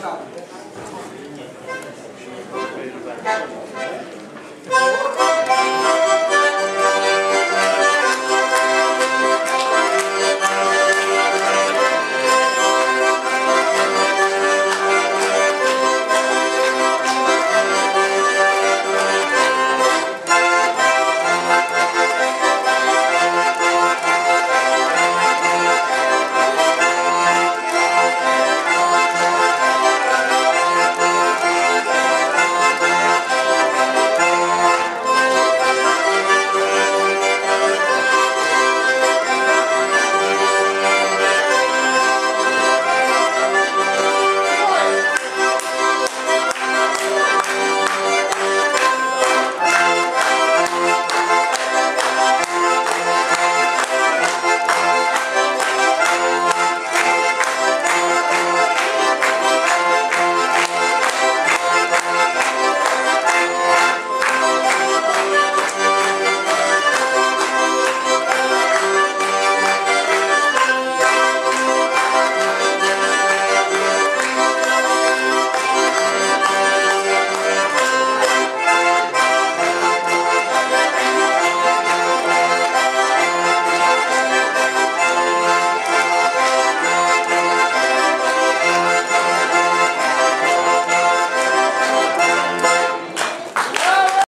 上的。